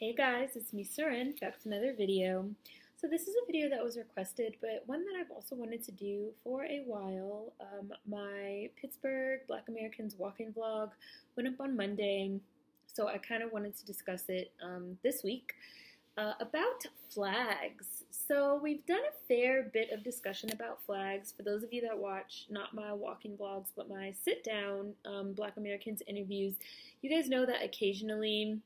Hey guys, it's me Seren, back with another video. So this is a video that was requested, but one that I've also wanted to do for a while. Um, my Pittsburgh Black Americans walk-in vlog went up on Monday, so I kind of wanted to discuss it um, this week. Uh, about flags. So we've done a fair bit of discussion about flags. For those of you that watch not my walking vlogs, but my sit-down um, Black Americans interviews, you guys know that occasionally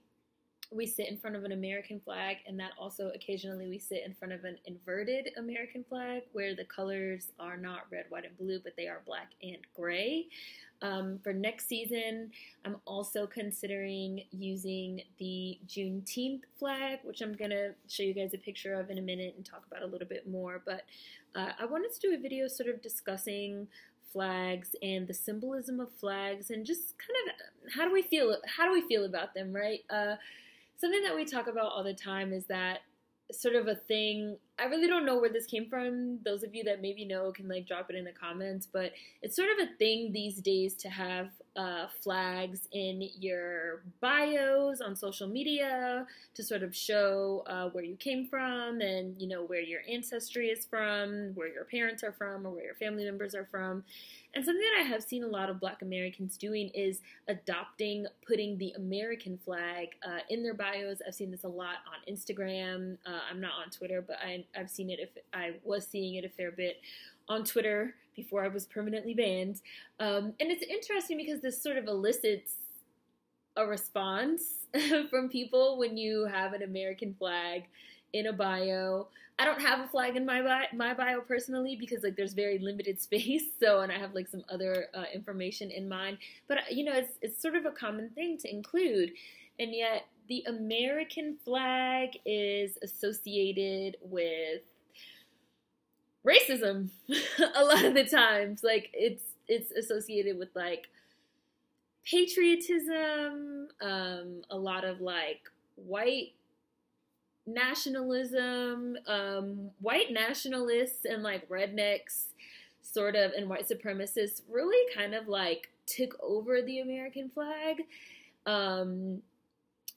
we sit in front of an American flag, and that also occasionally we sit in front of an inverted American flag where the colors are not red, white, and blue, but they are black and gray. Um, for next season, I'm also considering using the Juneteenth flag, which I'm going to show you guys a picture of in a minute and talk about a little bit more. But uh, I wanted to do a video sort of discussing flags and the symbolism of flags and just kind of how do we feel how do we feel about them right uh, something that we talk about all the time is that sort of a thing. I really don't know where this came from. Those of you that maybe know can like drop it in the comments, but it's sort of a thing these days to have uh, flags in your bios on social media to sort of show uh, where you came from and you know where your ancestry is from, where your parents are from, or where your family members are from. And something that I have seen a lot of Black Americans doing is adopting, putting the American flag uh, in their bios. I've seen this a lot on Instagram. Uh, I'm not on Twitter, but I, have seen it. If I was seeing it a fair bit on Twitter before I was permanently banned. Um, and it's interesting because this sort of elicits a response from people when you have an American flag in a bio. I don't have a flag in my bio, my bio personally because like there's very limited space. So and I have like some other uh, information in mind. But uh, you know, it's it's sort of a common thing to include, and yet the American flag is associated with racism a lot of the times. Like it's it's associated with like patriotism, um, a lot of like white nationalism, um, white nationalists and like rednecks, sort of, and white supremacists really kind of like took over the American flag. Um,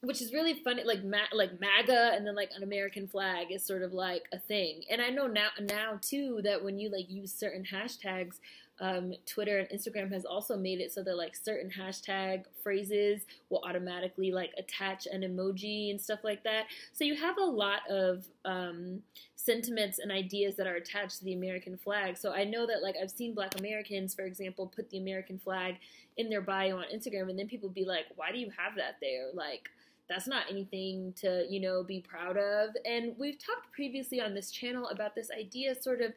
which is really funny like Ma- like MAGA and then like an American flag is sort of like a thing. And I know now now too that when you like use certain hashtags um, Twitter and Instagram has also made it so that like certain hashtag phrases will automatically like attach an emoji and stuff like that. So you have a lot of um, sentiments and ideas that are attached to the American flag. So I know that like I've seen Black Americans, for example, put the American flag in their bio on Instagram, and then people be like, "Why do you have that there?" Like that's not anything to you know be proud of. And we've talked previously on this channel about this idea, sort of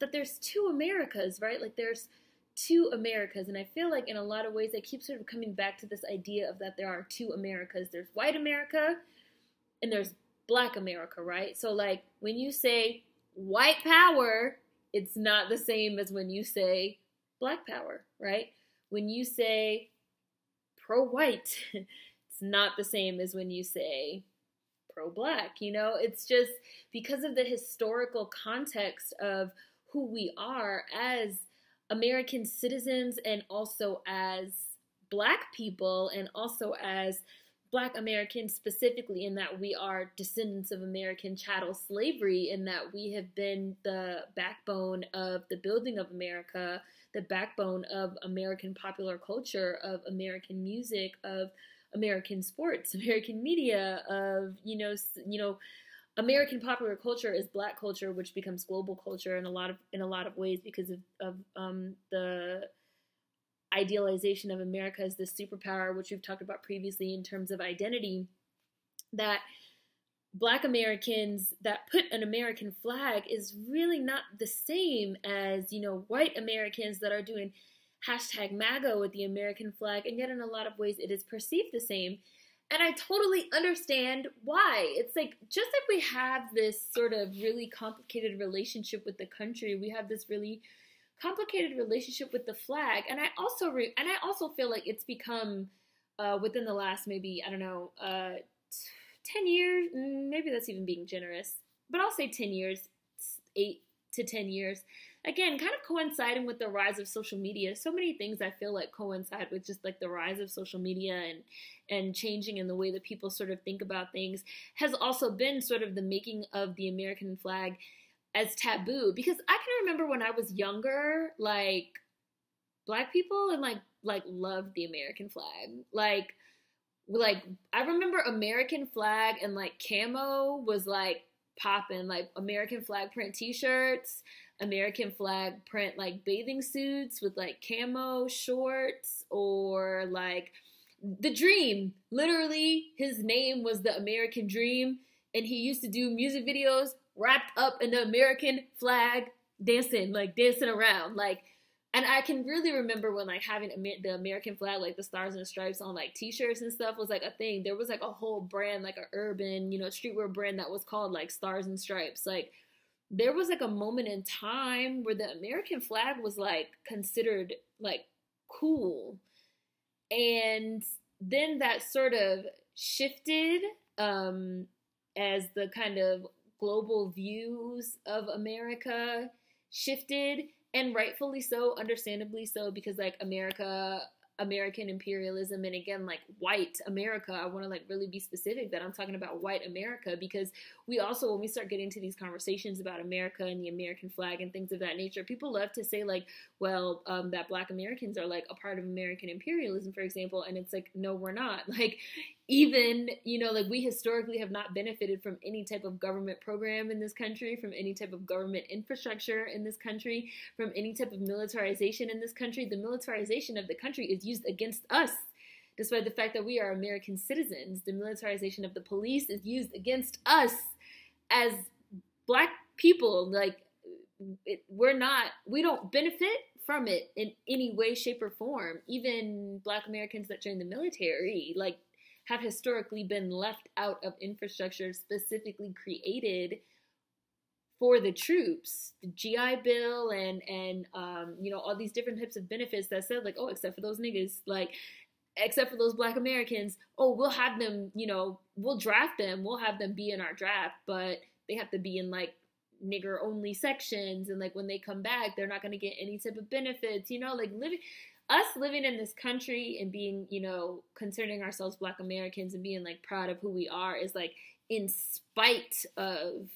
that there's two Americas, right? Like there's two Americas. And I feel like in a lot of ways, I keep sort of coming back to this idea of that there are two Americas. There's white America and there's black America, right? So like when you say white power, it's not the same as when you say black power, right? When you say pro white, it's not the same as when you say pro black. You know, it's just because of the historical context of who we are as American citizens and also as black people and also as black Americans specifically in that we are descendants of American chattel slavery in that we have been the backbone of the building of America, the backbone of American popular culture, of American music, of American sports, American media, of you know, you know, American popular culture is black culture, which becomes global culture in a lot of in a lot of ways because of, of um, the idealization of America as the superpower, which we've talked about previously in terms of identity. That black Americans that put an American flag is really not the same as you know white Americans that are doing hashtag MAGA with the American flag, and yet in a lot of ways it is perceived the same. And I totally understand why. It's like just like we have this sort of really complicated relationship with the country, we have this really complicated relationship with the flag. And I also re- and I also feel like it's become uh, within the last maybe I don't know uh, ten years, mm, maybe that's even being generous, but I'll say ten years, eight to 10 years. Again, kind of coinciding with the rise of social media. So many things I feel like coincide with just like the rise of social media and and changing in the way that people sort of think about things has also been sort of the making of the American flag as taboo because I can remember when I was younger like black people and like like loved the American flag. Like like I remember American flag and like camo was like popping like American flag print t-shirts, American flag print like bathing suits with like camo shorts or like the dream. Literally his name was the American Dream and he used to do music videos wrapped up in the American flag dancing like dancing around like and I can really remember when like having the American flag, like the stars and stripes on like t-shirts and stuff was like a thing. There was like a whole brand, like a urban, you know, streetwear brand that was called like stars and stripes. Like there was like a moment in time where the American flag was like considered like cool. And then that sort of shifted um as the kind of global views of America shifted and rightfully so, understandably so, because like America, American imperialism, and again, like white America, I want to like really be specific that I'm talking about white America because we also, when we start getting to these conversations about America and the American flag and things of that nature, people love to say like, well, um, that Black Americans are like a part of American imperialism, for example, and it's like, no, we're not. Like, even you know like we historically have not benefited from any type of government program in this country from any type of government infrastructure in this country from any type of militarization in this country. The militarization of the country is used against us despite the fact that we are american citizens. The militarization of the police is used against us as black people. Like it, we're not we don't benefit from it in any way shape or form. Even black americans that join the military like have historically been left out of infrastructure specifically created for the troops, the GI Bill, and and um, you know all these different types of benefits that said like, oh, except for those niggas, like, except for those Black Americans, oh, we'll have them, you know, we'll draft them, we'll have them be in our draft, but they have to be in like nigger only sections, and like when they come back, they're not going to get any type of benefits, you know, like living us living in this country and being, you know, concerning ourselves black Americans and being like proud of who we are is like in spite of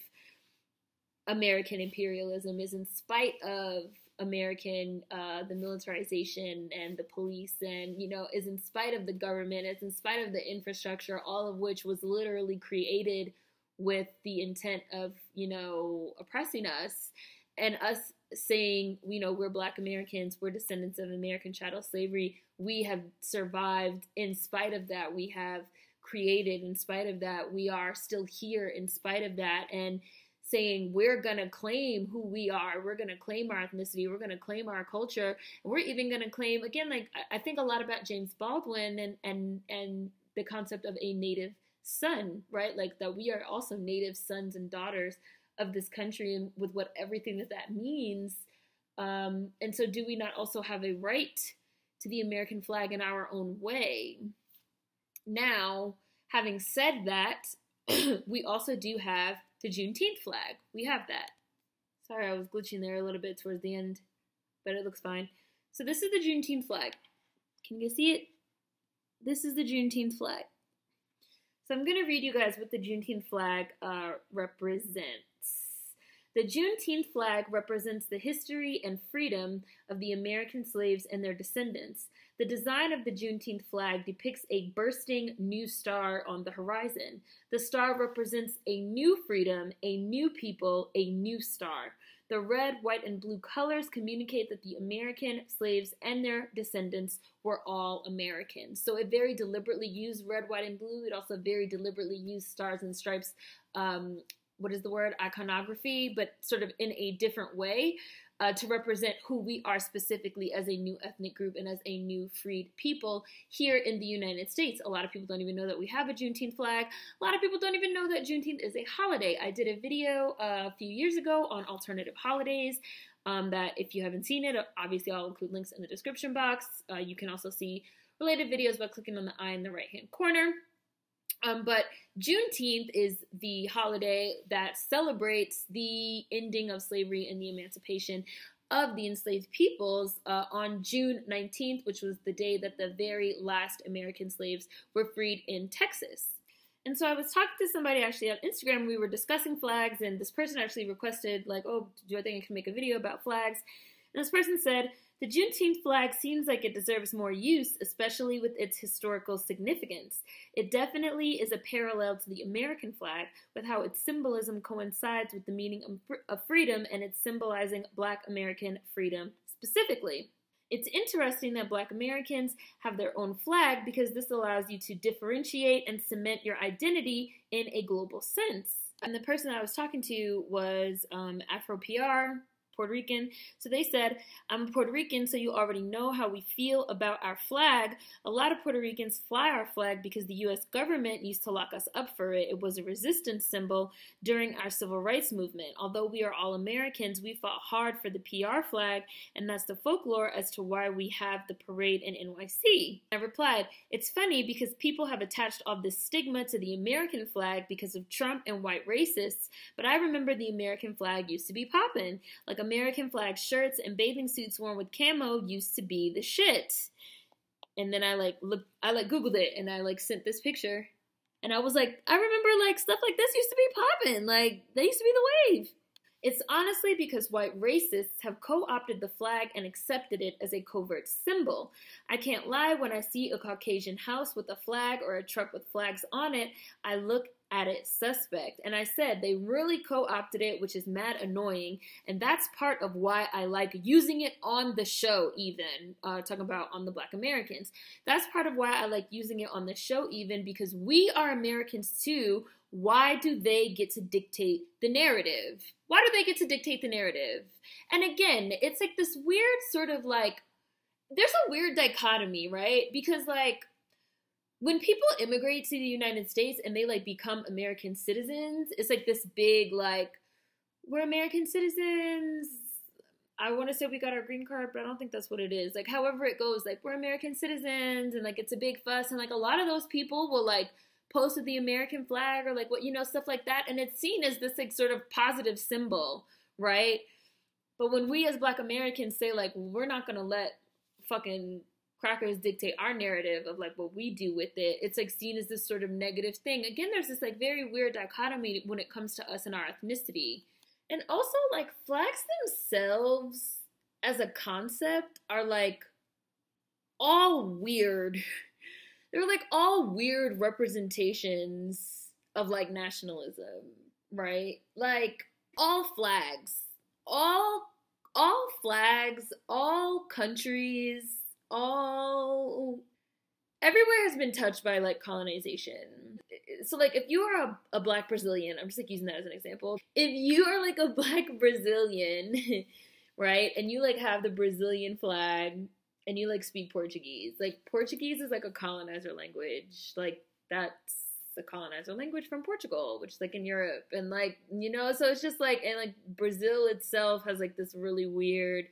American imperialism, is in spite of American, uh, the militarization and the police, and you know, is in spite of the government, is in spite of the infrastructure, all of which was literally created with the intent of, you know, oppressing us. And us saying, you know, we're Black Americans, we're descendants of American chattel slavery. We have survived in spite of that. We have created in spite of that. We are still here in spite of that. And saying we're going to claim who we are. We're going to claim our ethnicity. We're going to claim our culture. And we're even going to claim, again, like I think a lot about James Baldwin and, and, and the concept of a native son, right? Like that we are also native sons and daughters of this country and with what everything that that means. Um, and so, do we not also have a right to the American flag in our own way? Now, having said that, we also do have the Juneteenth flag. We have that. Sorry, I was glitching there a little bit towards the end, but it looks fine. So, this is the Juneteenth flag. Can you see it? This is the Juneteenth flag. So, I'm going to read you guys what the Juneteenth flag uh, represents. The Juneteenth flag represents the history and freedom of the American slaves and their descendants. The design of the Juneteenth flag depicts a bursting new star on the horizon. The star represents a new freedom, a new people, a new star. The red, white, and blue colors communicate that the American slaves and their descendants were all Americans. So it very deliberately used red, white, and blue. It also very deliberately used stars and stripes um, what is the word iconography, but sort of in a different way uh, to represent who we are specifically as a new ethnic group and as a new freed people here in the United States. A lot of people don't even know that we have a Juneteenth flag. A lot of people don't even know that Juneteenth is a holiday. I did a video uh, a few years ago on alternative holidays. Um, that if you haven't seen it, obviously I'll include links in the description box. Uh, you can also see related videos by clicking on the eye in the right hand corner. Um, but Juneteenth is the holiday that celebrates the ending of slavery and the emancipation of the enslaved peoples uh, on June 19th, which was the day that the very last American slaves were freed in Texas. And so I was talking to somebody actually on Instagram. We were discussing flags, and this person actually requested, like, oh, do I think I can make a video about flags? And this person said, the Juneteenth flag seems like it deserves more use, especially with its historical significance. It definitely is a parallel to the American flag, with how its symbolism coincides with the meaning of freedom and its symbolizing Black American freedom specifically. It's interesting that Black Americans have their own flag because this allows you to differentiate and cement your identity in a global sense. And the person I was talking to was um, Afro PR, Puerto Rican. So they said, I'm a Puerto Rican, so you already know how we feel about our flag. A lot of Puerto Ricans fly our flag because the US government used to lock us up for it. It was a resistance symbol during our civil rights movement. Although we are all Americans, we fought hard for the PR flag, and that's the folklore as to why we have the parade in NYC. I replied, It's funny because people have attached all this stigma to the American flag because of Trump and white racists, but I remember the American flag used to be poppin'. Like a American flag shirts and bathing suits worn with camo used to be the shit. And then I like look I like googled it and I like sent this picture. And I was like, I remember like stuff like this used to be popping. Like they used to be the wave. It's honestly because white racists have co opted the flag and accepted it as a covert symbol. I can't lie, when I see a Caucasian house with a flag or a truck with flags on it, I look at it suspect. And I said they really co opted it, which is mad annoying. And that's part of why I like using it on the show, even uh, talking about on the Black Americans. That's part of why I like using it on the show, even because we are Americans too. Why do they get to dictate the narrative? Why do they get to dictate the narrative? And again, it's like this weird sort of like, there's a weird dichotomy, right? Because, like, when people immigrate to the United States and they like become American citizens, it's like this big like we're American citizens. I want to say we got our green card, but I don't think that's what it is. Like however it goes, like we're American citizens and like it's a big fuss and like a lot of those people will like post with the American flag or like what you know stuff like that. And it's seen as this like sort of positive symbol, right? But when we as black Americans say like we're not going to let fucking crackers dictate our narrative of like what we do with it it's like seen as this sort of negative thing. Again there's this like very weird dichotomy when it comes to us and our ethnicity. And also like flags themselves as a concept are like all weird they're like all weird representations of like nationalism right like all flags all all flags all countries all everywhere has been touched by like colonization. So like if you are a, a black Brazilian, I'm just like using that as an example. If you are like a black Brazilian, right, and you like have the Brazilian flag and you like speak Portuguese, like Portuguese is like a colonizer language. Like that's a colonizer language from Portugal, which is like in Europe. And like, you know, so it's just like and like Brazil itself has like this really weird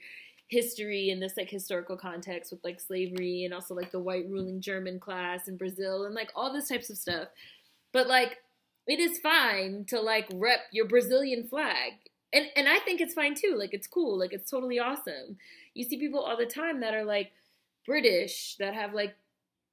history in this like historical context with like slavery and also like the white ruling German class in Brazil and like all those types of stuff. But like it is fine to like rep your Brazilian flag. And and I think it's fine too. Like it's cool. Like it's totally awesome. You see people all the time that are like British that have like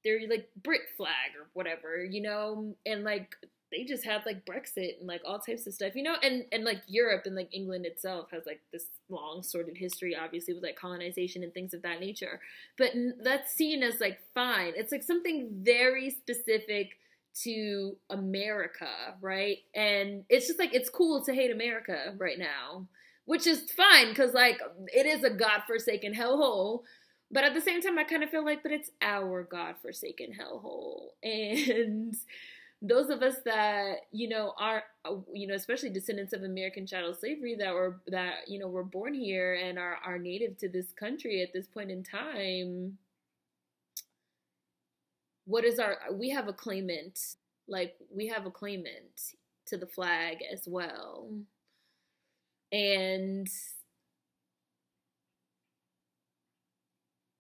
their like Brit flag or whatever, you know, and like they just had like Brexit and like all types of stuff, you know, and and like Europe and like England itself has like this long sordid history, obviously with like colonization and things of that nature. But that's seen as like fine. It's like something very specific to America, right? And it's just like it's cool to hate America right now, which is fine because like it is a godforsaken hellhole. But at the same time, I kind of feel like, but it's our godforsaken hellhole, and those of us that you know are you know especially descendants of american chattel slavery that were that you know were born here and are are native to this country at this point in time what is our we have a claimant like we have a claimant to the flag as well. Mm. And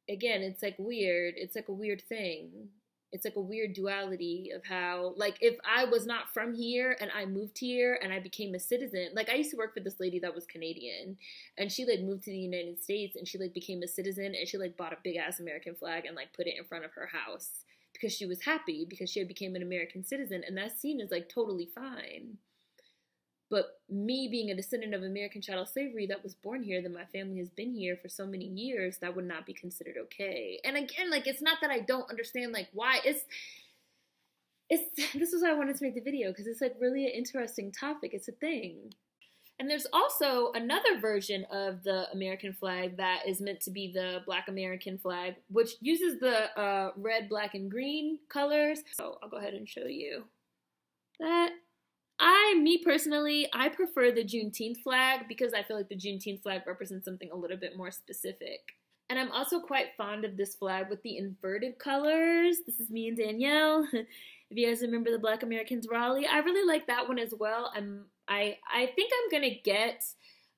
again it's like weird it's like a weird thing. It's like a weird duality of how like if I was not from here and I moved here and I became a citizen, like I used to work for this lady that was Canadian and she like moved to the United States and she like became a citizen and she like bought a big ass American flag and like put it in front of her house because she was happy because she had became an American citizen and that scene is like totally fine. But me being a descendant of American chattel slavery that was born here, that my family has been here for so many years, that would not be considered okay. And again, like it's not that I don't understand like why it's it's this is why I wanted to make the video because it's like really an interesting topic. It's a thing. And there's also another version of the American flag that is meant to be the Black American flag, which uses the uh, red, black, and green colors. So I'll go ahead and show you that. I, me personally, I prefer the Juneteenth flag because I feel like the Juneteenth flag represents something a little bit more specific. And I'm also quite fond of this flag with the inverted colors. This is me and Danielle. if you guys remember the Black Americans Raleigh, I really like that one as well. I'm I I think I'm gonna get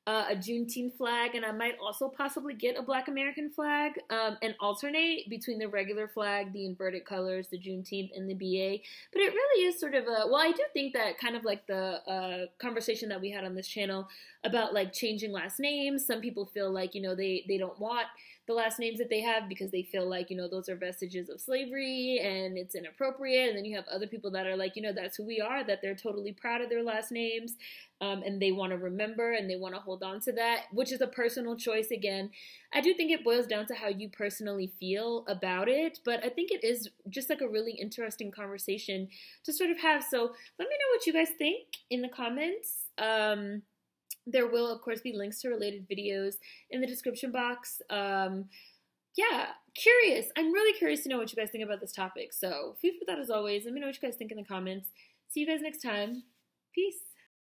uh, a Juneteenth flag, and I might also possibly get a Black American flag um, and alternate between the regular flag, the inverted colors, the Juneteenth, and the BA. But it really is sort of a well, I do think that kind of like the uh, conversation that we had on this channel about like changing last names. Some people feel like you know they they don't want the last names that they have because they feel like, you know, those are vestiges of slavery and it's inappropriate. And then you have other people that are like, you know, that's who we are, that they're totally proud of their last names um, and they want to remember and they want to hold on to that, which is a personal choice again. I do think it boils down to how you personally feel about it, but I think it is just like a really interesting conversation to sort of have. So let me know what you guys think in the comments. Um, there will, of course, be links to related videos in the description box. Um, yeah, curious. I'm really curious to know what you guys think about this topic. So, food for thought as always. Let me know what you guys think in the comments. See you guys next time. Peace.